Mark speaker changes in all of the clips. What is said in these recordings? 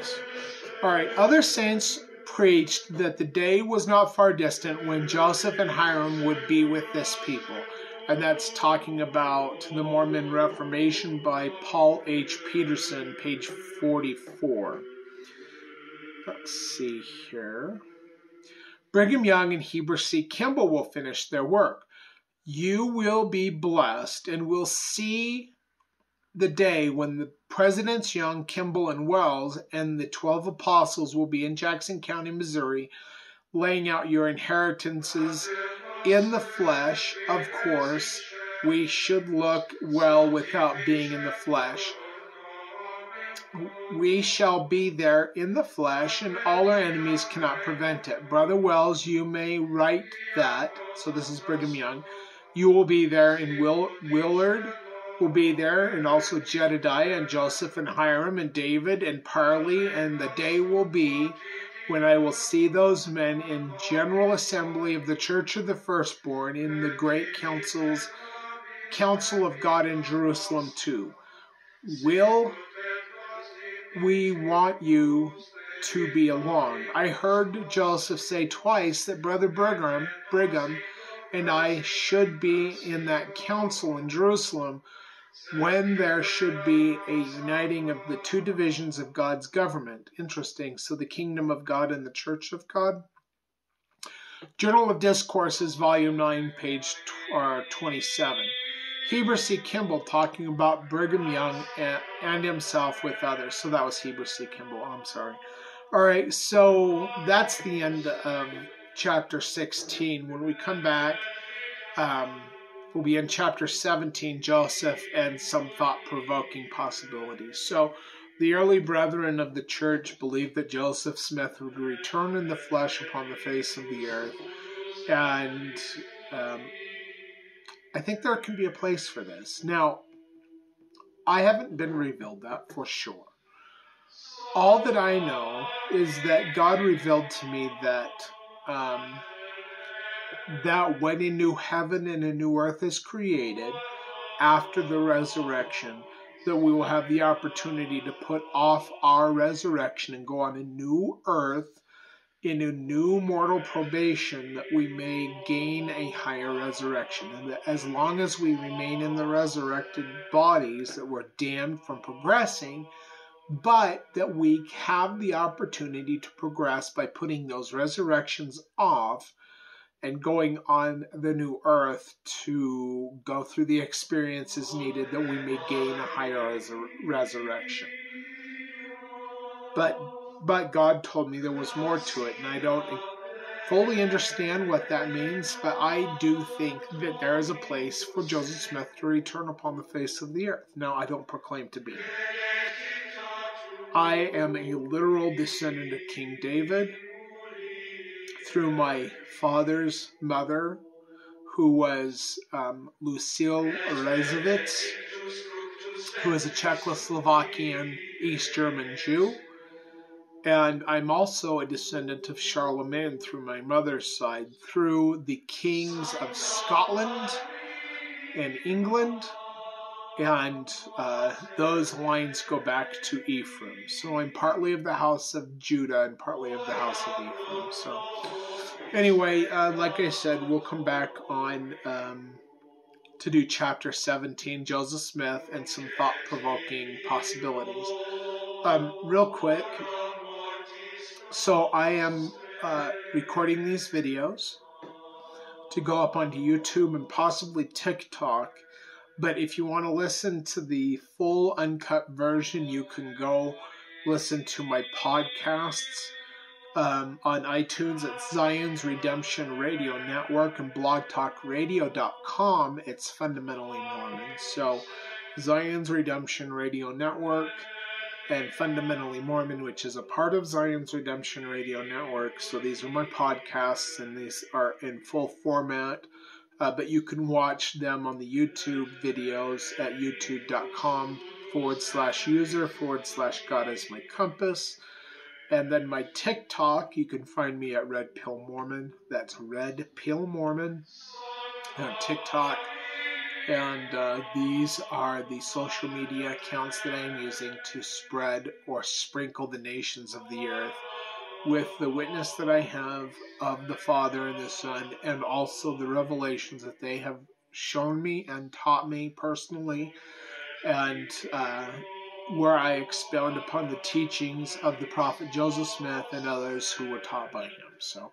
Speaker 1: this. All right, other saints preached that the day was not far distant when Joseph and Hyrum would be with this people. And that's talking about the Mormon Reformation by Paul H. Peterson, page 44. Let's see here. Brigham Young and Heber C. Kimball will finish their work. You will be blessed and will see the day when the Presidents Young, Kimball, and Wells and the 12 apostles will be in Jackson County, Missouri, laying out your inheritances in the flesh. Of course, we should look well without being in the flesh. We shall be there in the flesh, and all our enemies cannot prevent it. Brother Wells, you may write that. So this is Brigham Young. You will be there in Will, Willard will be there, and also Jedediah and Joseph and Hyrum and David and Parley, and the day will be when I will see those men in general assembly of the church of the firstborn in the great councils council of God in Jerusalem too. Will we want you to be along? I heard Joseph say twice that Brother Brigham, Brigham and I should be in that council in Jerusalem when there should be a uniting of the two divisions of God's government. Interesting. So the kingdom of God and the church of God. Journal of Discourses, Volume 9, page uh, 27. Heber C. Kimball talking about Brigham Young and, himself with others. So that was Heber C. Kimball. I'm sorry. All right, so that's the end of chapter 16. When we come back, um, will be in chapter 17, Joseph, and some thought provoking possibilities. So, the early brethren of the church believed that Joseph Smith would return in the flesh upon the face of the earth. And um, I think there can be a place for this. Now, I haven't been revealed that for sure. All that I know is that God revealed to me that um, that when a new heaven and a new earth is created after the resurrection, that we will have the opportunity to put off our resurrection and go on a new earth in a new mortal probation that we may gain a higher resurrection. And that as long as we remain in the resurrected bodies, that we're damned from progressing, but that we have the opportunity to progress by putting those resurrections off and going on the new earth to go through the experiences needed that we may gain a higher resurrection. But but God told me there was more to it, and I don't fully understand what that means, but I do think that there is a place for Joseph Smith to return upon the face of the earth. Now, I don't proclaim to be. I am a literal descendant of King David through my father's mother, who was um, Lucille Rezovitz, who is a Czechoslovakian East German Jew. And I'm also a descendant of Charlemagne through my mother's side, through the kings of Scotland and England and uh, those lines go back to Ephraim. So I'm partly of the house of Judah and partly of the house of Ephraim. So anyway, uh, like I said, we'll come back on um, to do chapter 17, Joseph Smith, and some thought-provoking possibilities. Um, real quick, so I am uh, recording these videos to go up onto YouTube and possibly TikTok but if you want to listen to the full uncut version, you can go listen to my podcasts um, on iTunes at Zion's Redemption Radio Network and blogtalkradio.com. It's fundamentally Mormon. So, Zion's Redemption Radio Network and Fundamentally Mormon, which is a part of Zion's Redemption Radio Network. So, these are my podcasts, and these are in full format uh, but you can watch them on the YouTube videos at youtube.com forward slash user forward slash God is my compass. And then my TikTok, you can find me at Red Pill Mormon. That's Red Pill Mormon on TikTok. And uh, these are the social media accounts that I am using to spread or sprinkle the nations of the earth with the witness that I have of the Father and the Son, and also the revelations that they have shown me and taught me personally, and uh, where I expound upon the teachings of the prophet Joseph Smith and others who were taught by him. So,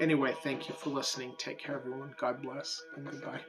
Speaker 1: anyway, thank you for listening. Take care, everyone. God bless, and goodbye.